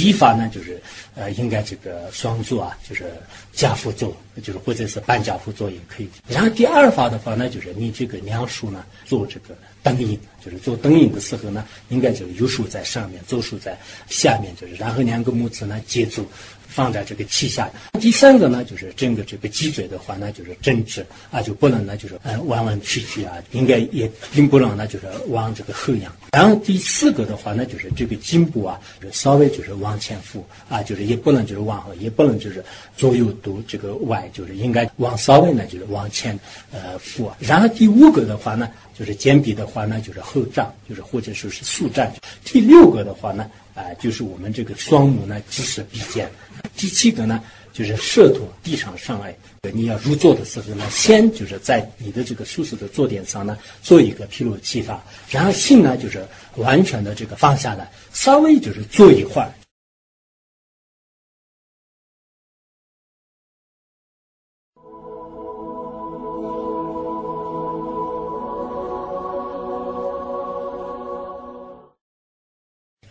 依法呢，就是呃，应该这个双做啊，就是加负重，就是或者是半家父做也可以。然后第二法的话呢，就是你这个两手呢做这个灯影，就是做灯影的时候呢，应该就是右手在上面，左手在下面，就是然后两个拇指呢接住。放在这个膝下。第三个呢，就是整个这个脊椎的话呢，就是正直啊，就不能呢，就是嗯弯弯曲曲啊，应该也并不能呢，就是往这个后仰。然后第四个的话呢，就是这个颈部啊，就稍微就是往前俯啊，就是也不能就是往后，也不能就是左右都这个歪，就是应该往稍微呢就是往前呃俯。然后第五个的话呢，就是肩臂的话呢，就是后胀，就是或者说是速胀。第六个的话呢。啊，就是我们这个双目呢，即是比肩。第七个呢，就是舌头地上上来。你要入座的时候呢，先就是在你的这个舒适的坐垫上呢，做一个披露气法，然后心呢，就是完全的这个放下来，稍微就是坐一会儿。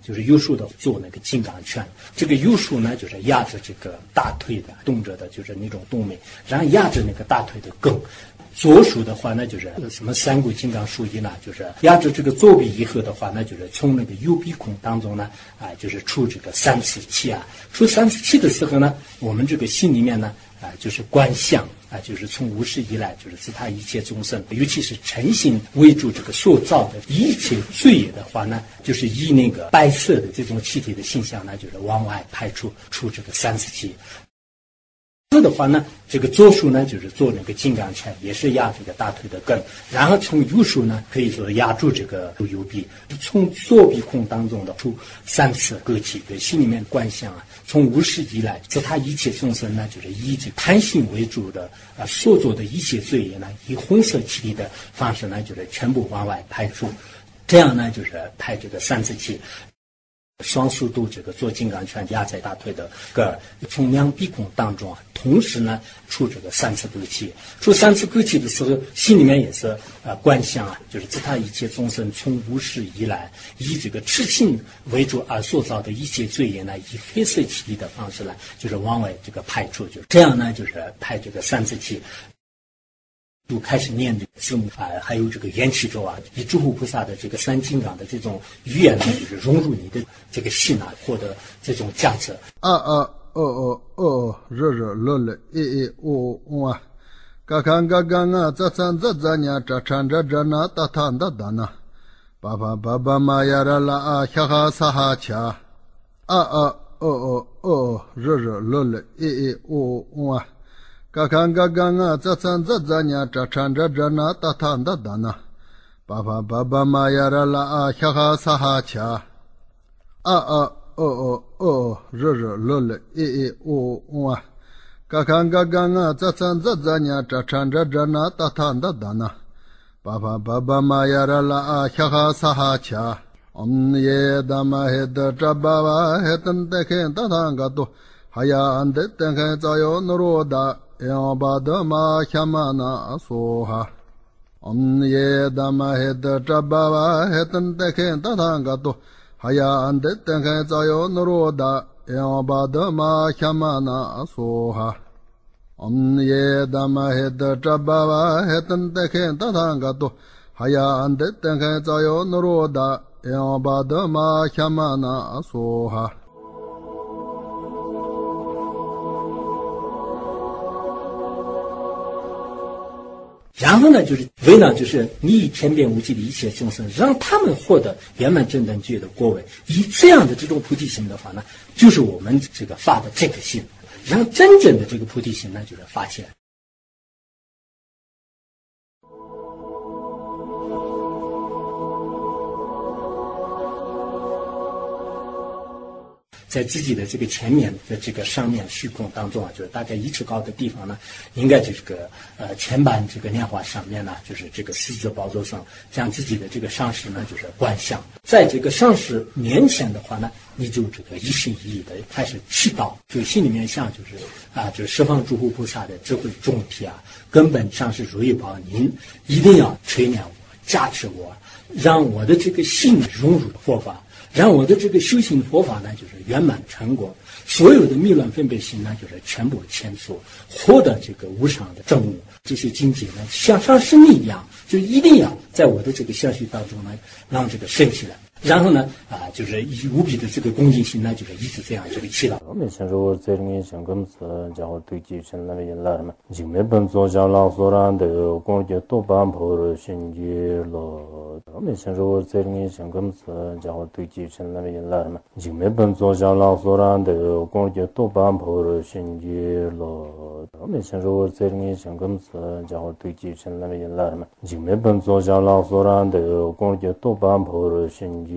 就是右手的做那个金刚拳，这个右手呢就是压着这个大腿的动着的，就是那种动脉，然后压着那个大腿的根。左手的话呢就是什么三股金刚术一呢，就是压着这个左臂以后的话，那就是从那个右鼻孔当中呢，啊，就是出这个三次气啊。出三次气的时候呢，我们这个心里面呢，啊，就是观相。啊，就是从无始以来，就是自他一切众生，尤其是诚心为主这个塑造的一切罪业的话呢，就是以那个白色的这种气体的形象呢，就是往外排出出这个三次气。这的话呢，这个左手呢就是做那个金刚拳，也是压这个大腿的根，然后从右手呢可以说压住这个右臂，从左臂孔当中的出三次各气，对心里面观想啊，从无始以来，自他一切众生呢，就是以这贪心为主的啊，所做的一切罪业呢，以红色气体的方式呢，就是全部往外排出，这样呢就是排这个三次气。双速度这个做金刚拳压在大腿的个，从两鼻孔当中啊，同时呢出这个三次勾气，出三次勾气的时候，心里面也是呃观想啊，就是自他一切众生从无始以来，以这个痴心为主而塑造的一切罪业呢，以黑色气体的方式呢，就是往外这个排出，就是这样呢，就是排这个三次气。就开始念这个字母啊，还有这个元气咒啊，以诸佛菩萨的这个三金刚的这种语言呢，就是融入你的这个心啊，获得这种价值。啊啊哦哦哦，热热乐乐，诶诶哦哦啊，嘎嘎嘎嘎啊，咋咋咋咋呢？咋唱咋咋呢？哒哒哒哒呢？爸爸爸爸妈呀啦啦啊，哈哈撒哈恰。啊啊哦哦哦，热热乐乐，诶诶哦。热热乐乐，诶诶哦哦啊。kakanga ganga tsatsan tsatsanya tsachandra drana tathanda dana. Baba baba mayara la a hyaha saha cha. A a o o o ro ro lo le e e o wa kakanga ganga tsatsan tsatsanya tsachandra drana tathanda dana. Baba baba mayara la a hyaha saha cha. Om ye dama he da trabava he tan te khen tathanga to. Haya ande ten khen tsayo nuro da. yang badama khyamana soha. Om ye dhamma het trabhava hetan tekhen tathanga to haya ande tenkhen tsayo nuroda yang badama khyamana soha. Om ye dhamma het trabhava hetan tekhen tathanga to haya ande tenkhen tsayo nuroda yang badama khyamana soha. 然后呢，就是为了就是你以天变无际的一切众生，让他们获得圆满正等觉的果位。以这样的这种菩提心的话呢，就是我们这个发的这个心，让真正的这个菩提心呢，就是发起来。在自己的这个前面的这个上面虚空当中啊，就是大概一尺高的地方呢，应该就是个呃前板这个莲花上面呢，就是这个狮子宝座上，将自己的这个上师呢就是观想，在这个上师面前的话呢，你就这个一心一意的开始祈祷，就心里面想就是啊，就是十方诸佛菩萨的智慧众体啊，根本上是如意宝，您一定要垂念我，加持我，让我的这个心融入佛法。然后我的这个修行佛法呢，就是圆满成果，所有的迷乱分别心呢，就是全部迁出，获得这个无上的证悟。这些境界呢，像上生命一样，就一定要在我的这个消息当中呢，让这个升起来。然后呢，啊，就是以无比的这个恭敬心呢，就是一直这样这个祈祷。我们先说在里面想跟子，然后对继承那边来嘛，就没本做下老所让的，光就多半破了心结了。我们先说在里面想跟子，然后对继承那边来嘛，就没本做下老所让的，光就多半破了心结了。我们先说在里面想跟子，然后对继承那边来嘛，就没本做下老所让的，光就多半破了心。耶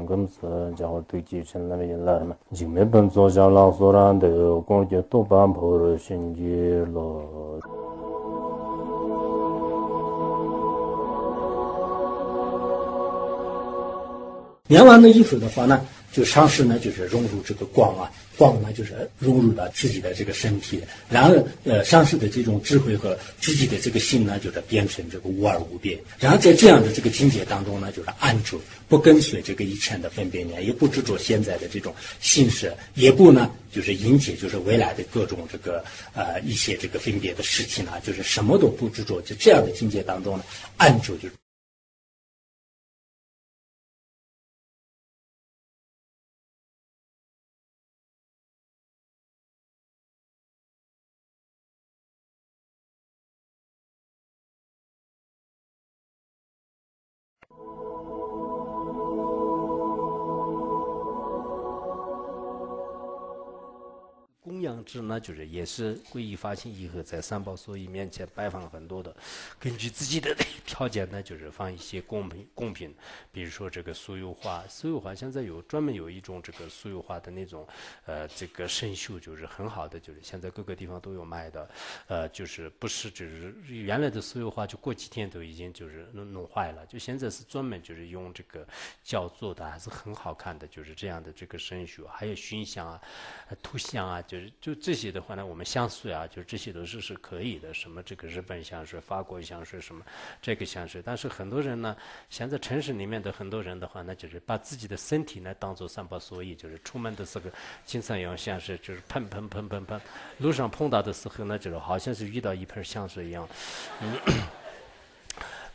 shangams jawar tuki chen lam yin lam jingme ban zo jang lang so ran de gong je to ban po shin ji lo. 的，光就多半破了心结了。念完了以后的话呢，就尝试呢，就是融入这个光啊。光呢，就是融入到自己的这个身体，然后呃，上师的这种智慧和自己的这个心呢，就是变成这个无二无别。然后在这样的这个境界当中呢，就是安住，不跟随这个一切的分别念，也不执着现在的这种心识，也不呢就是迎接就是未来的各种这个呃一些这个分别的事情呢，就是什么都不执着，就这样的境界当中呢，安住就。养是呢，就是也是皈依发心以后，在三宝所以面前摆放很多的，根据自己的 条件呢，就是放一些贡品，贡品，比如说这个酥油花，酥油花现在有专门有一种这个酥油花的那种，呃，这个生锈就是很好的，就是现在各个地方都有卖的，呃，就是不是就是原来的酥油花就过几天都已经就是弄弄坏了，就现在是专门就是用这个胶做的，还是很好看的，就是这样的这个生锈，还有熏香啊，涂香啊，就是。就这些的话呢，我们香水啊，就这些都是是可以的。什么这个日本香水、法国香水什么这个香水，但是很多人呢，现在城市里面的很多人的话呢，就是把自己的身体呢当做三宝所以，就是出门的时候经常用香水，就是喷喷喷喷喷，路上碰到的时候呢，就是好像是遇到一盆香水一样。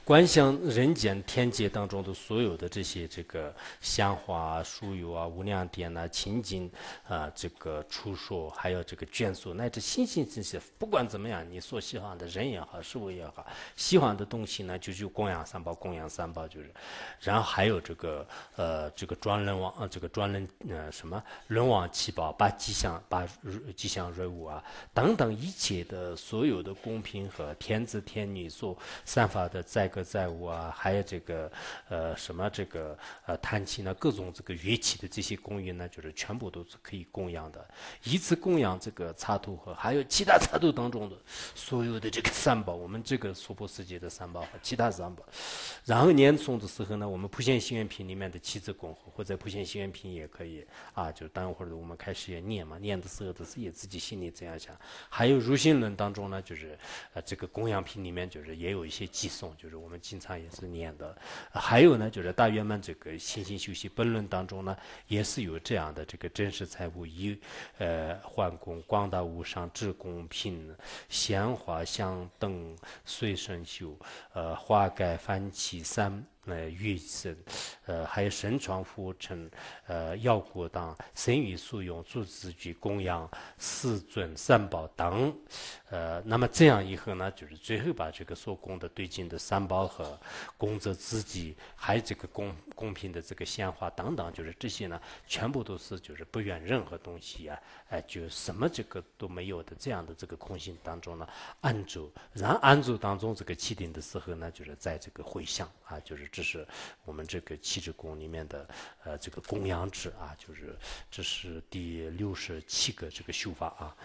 观想人间天界当中的所有的这些这个香花、酥油啊、无量点呐、情景啊、这个出说，还有这个眷属，乃至星星这些，不管怎么样，你所喜欢的人也好，事物也好，喜欢的东西呢，就去供养三宝，供养三宝就是。然后还有这个呃，这个专人王，呃，这个专人呃什么人王七宝，把吉祥、把吉祥瑞物啊等等一切的所有的公平和天子天女所散发的在。个债务啊，还有这个呃什么这个呃弹琴呢，各种这个乐器的这些供应呢，就是全部都是可以供养的。一次供养这个插图和还有其他插图当中的所有的这个三宝，我们这个娑婆世界的三宝和其他三宝。然后念诵的时候呢，我们普贤行愿品里面的七字供或者普贤行愿品也可以啊，就等会儿我们开始也念嘛，念的时候都是也自己心里这样想。还有如心论当中呢，就是呃这个供养品里面就是也有一些寄送，就是。我们经常也是念的，还有呢，就是大圆满这个心性修习本论当中呢，也是有这样的这个真实财物一呃幻供广大无上智公平鲜花香灯随身修呃花盖翻起三。呃，玉神，呃，还有神床佛尘，呃，药果当神与素用诸子具供养四尊三宝等，呃，那么这样以后呢，就是最后把这个所供的对境的三宝和供着自己，还有这个供供品的这个鲜花等等，就是这些呢，全部都是就是不愿任何东西啊，哎，就什么这个都没有的这样的这个空性当中呢，安住，然后安住当中这个起定的时候呢，就是在这个回向啊，就是。这是我们这个七支宫里面的呃这个供养制啊，就是这是第六十七个这个修法啊。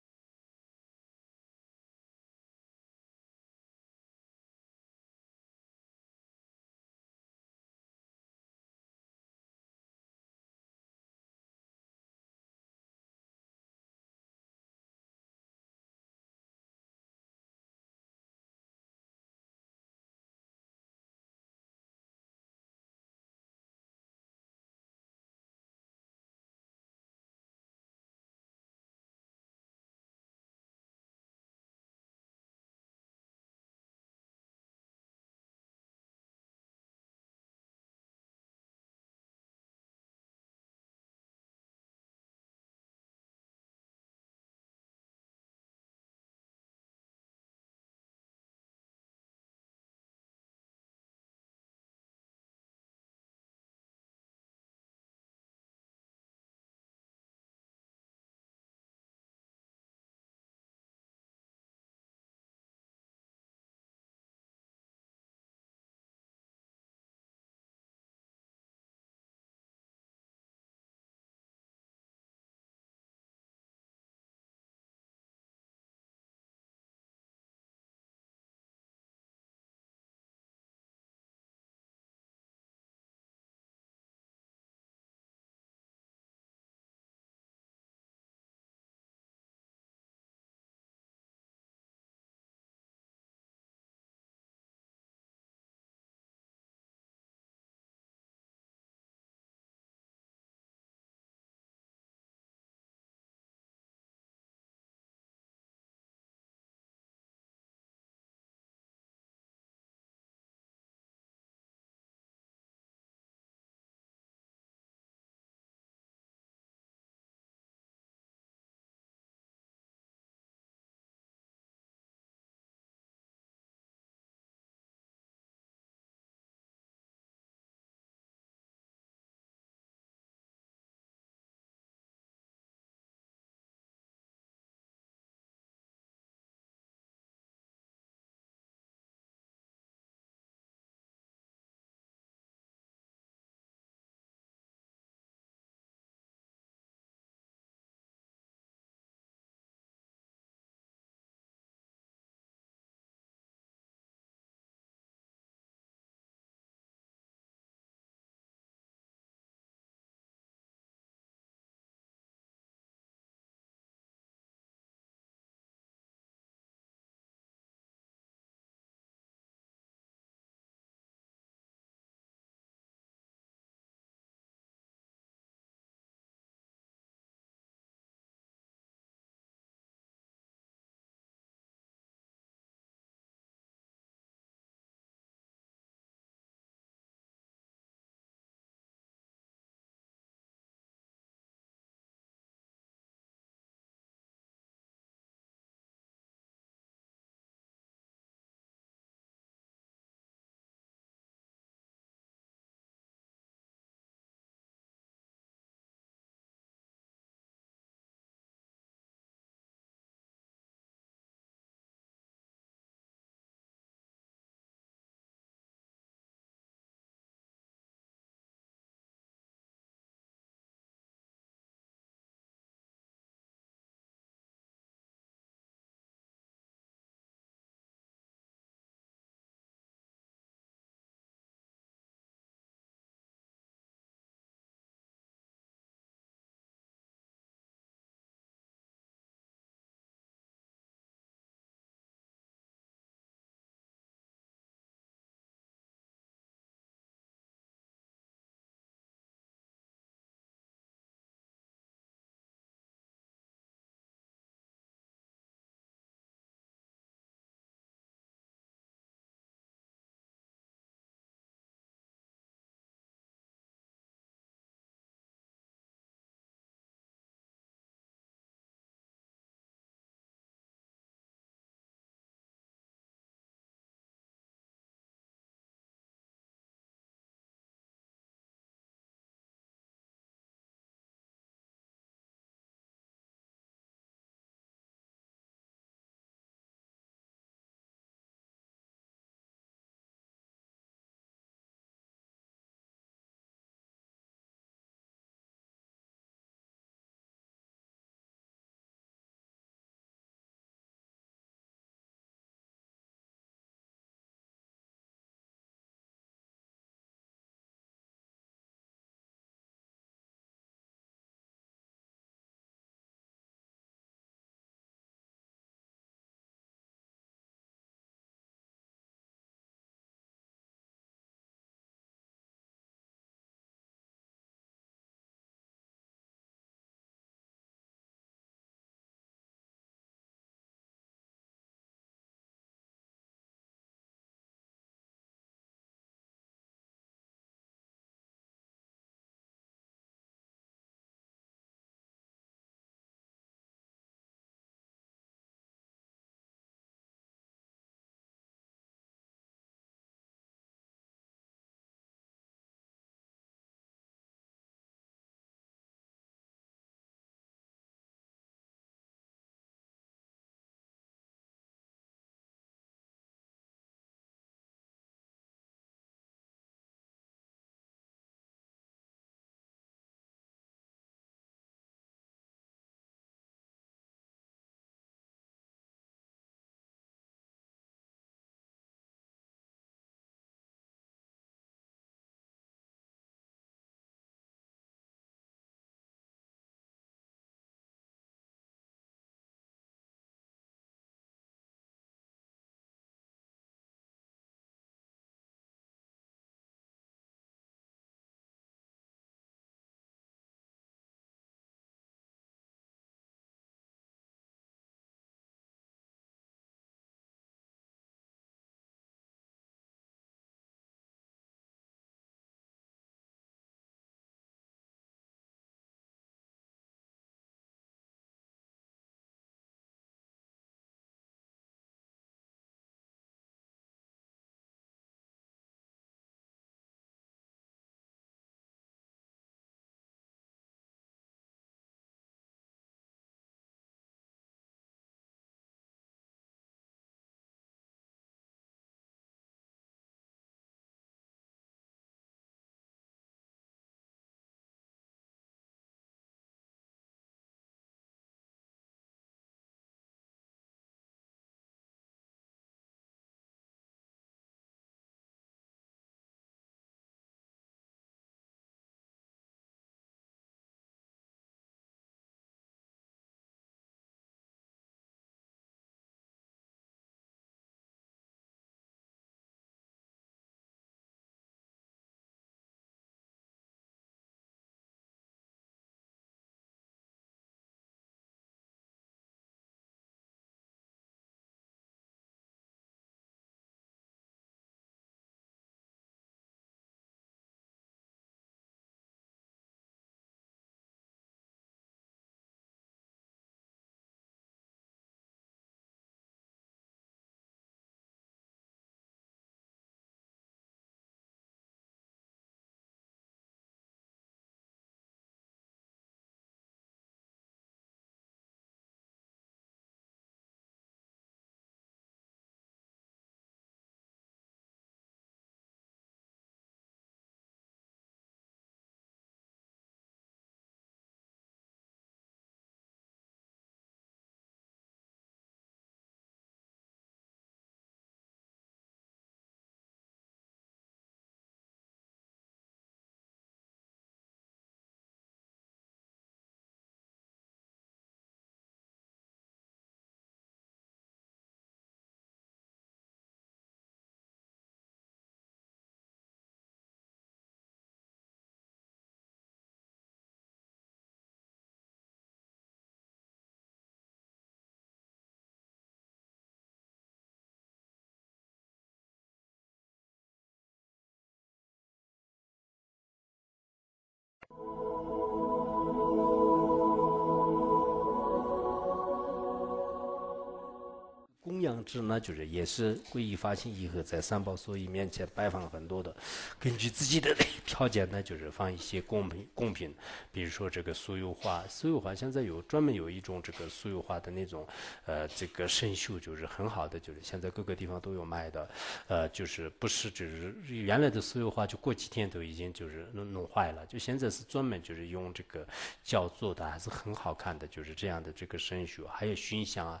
制呢，就是也是皈依发心以后，在三宝所以面前摆放很多的，根据自己的 条件呢，就是放一些贡品，贡品，比如说这个酥油花，酥油花现在有专门有一种这个酥油花的那种，呃，这个生锈就是很好的，就是现在各个地方都有卖的，呃，就是不是就是原来的酥油花就过几天都已经就是弄弄坏了，就现在是专门就是用这个胶做的，还是很好看的，就是这样的这个生锈，还有熏香啊。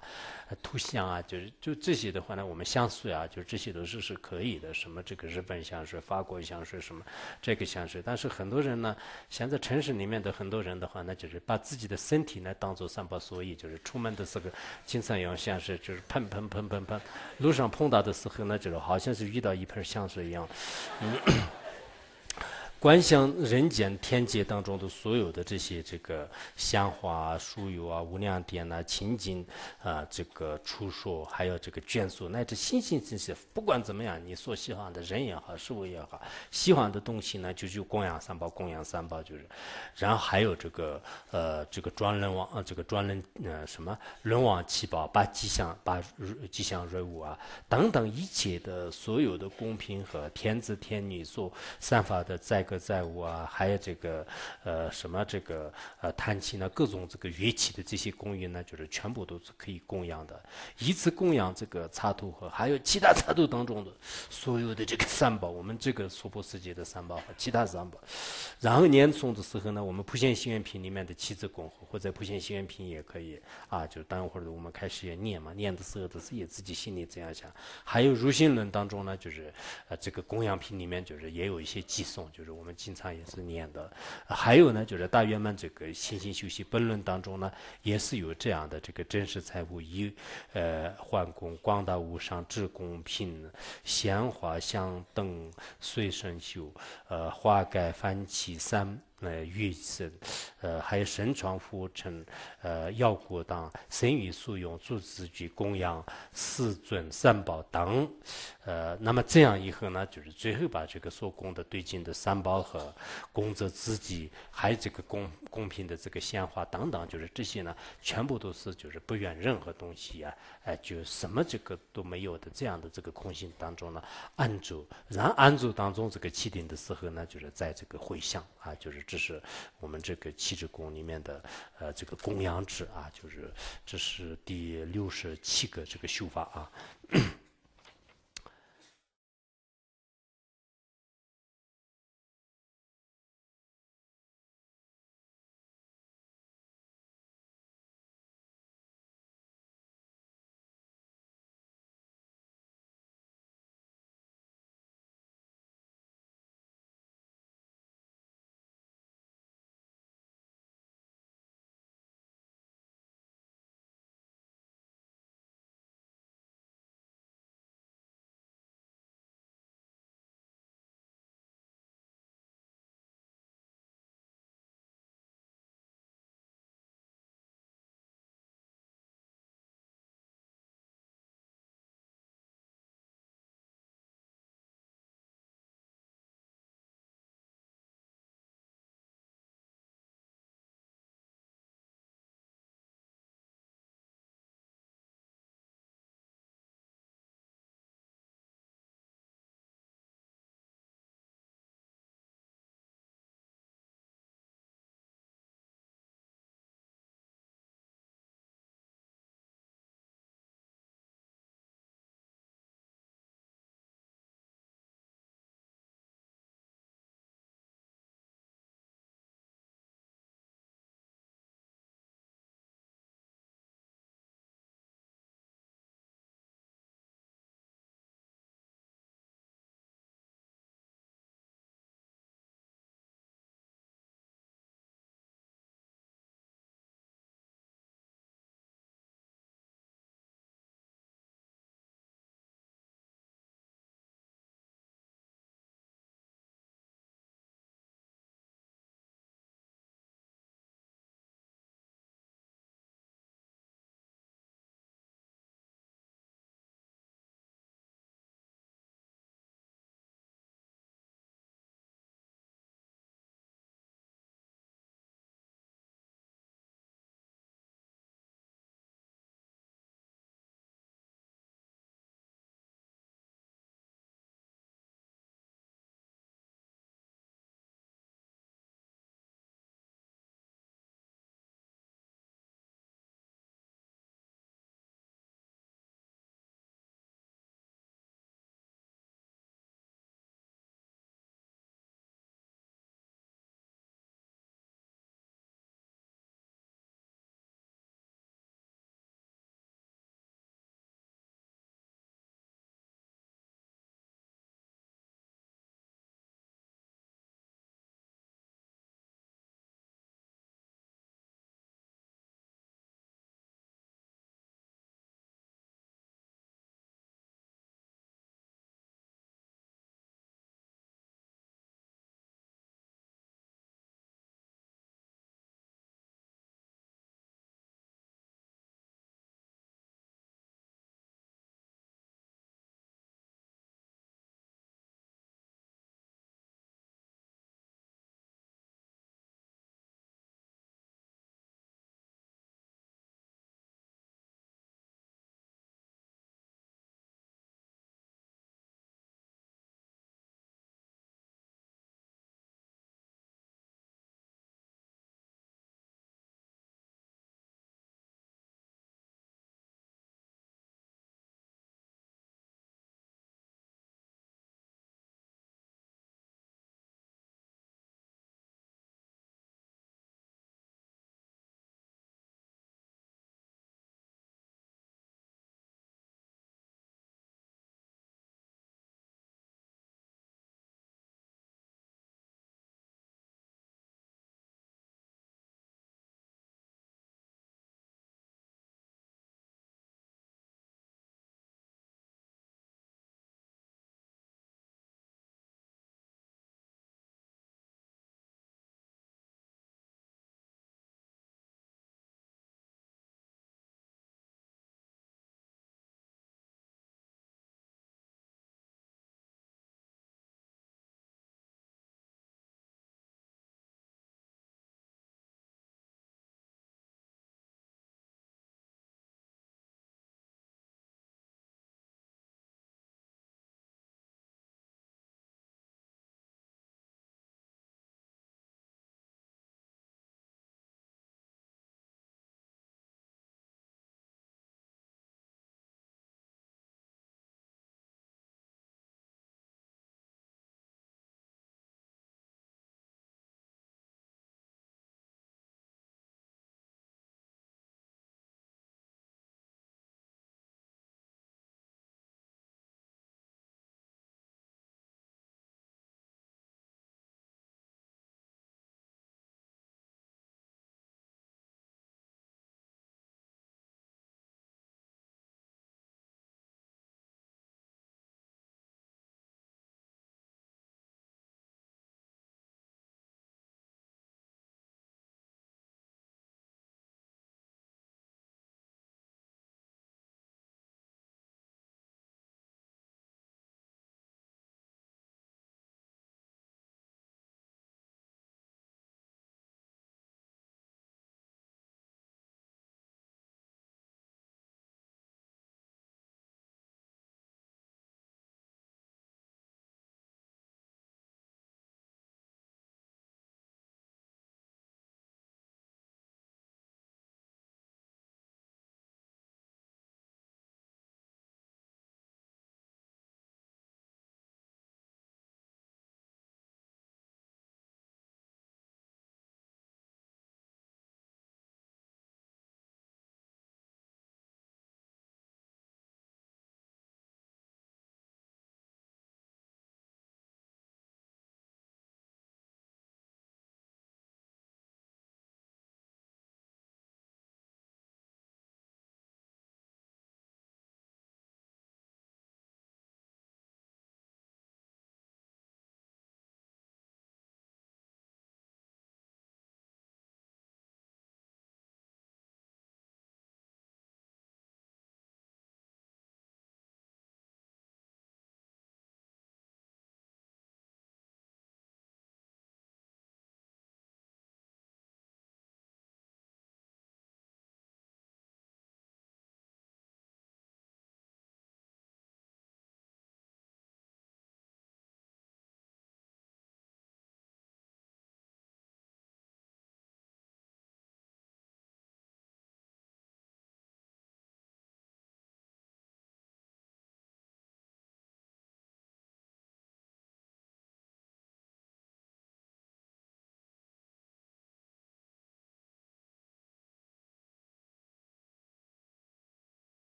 涂香啊，就是就这些的话呢，我们香水啊，就这些都是是可以的。什么这个日本香水、法国香水什么这个香水，但是很多人呢，现在城市里面的很多人的话呢，就是把自己的身体呢当做三宝所依，就是出门的时候经常用香水，就是喷喷喷喷喷，路上碰到的时候呢，就是好像是遇到一盆香水一样。观想人间天界当中的所有的这些这个香花、啊酥油啊、无量殿呐、情景啊、这个出说，还有这个眷属，乃至心心这些，不管怎么样，你所喜欢的人也好，事物也好，喜欢的东西呢，就就供养三宝，供养三宝就是。然后还有这个呃，这个专人王，呃，这个专人呃什么轮王七宝，把吉祥、把吉祥瑞物啊等等一切的所有的公平和天子天女所散发的在个。债务啊，还有这个呃什么这个呃弹琴呢，各种这个乐器的这些供应呢，就是全部都是可以供养的。一次供养这个插图和还有其他插图当中的所有的这个三宝，我们这个娑婆世界的三宝和其他三宝。然后念诵的时候呢，我们普贤行愿品里面的七字供或者普贤行愿品也可以啊，就等会儿我们开始也念嘛，念的时候都是也自己心里这样想。还有如心论当中呢，就是呃这个供养品里面就是也有一些寄送，就是我。我们经常也是念的，还有呢，就是大圆满这个心性修习本论当中呢，也是有这样的这个真实财富以呃换供广大无上智公平鲜花相等随身修呃花盖幡旗三。呃，玉神，呃，还有神床佛尘，呃，药果当神与素用诸子具供养四尊三宝等，呃，那么这样以后呢，就是最后把这个所供的对境的三宝和供着自己，还有这个供供品的这个鲜花等等，就是这些呢，全部都是就是不愿任何东西啊，哎，就什么这个都没有的这样的这个空性当中呢，安住，然后安住当中这个起定的时候呢，就是在这个回向。啊，就是。这是我们这个七支宫里面的呃这个供养制啊，就是这是第六十七个这个修法啊。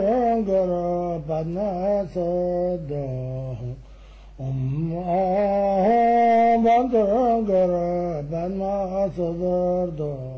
غير ربنا صداه أمه بدر ربنا صدرته